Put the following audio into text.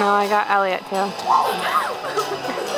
No, I got Elliot too.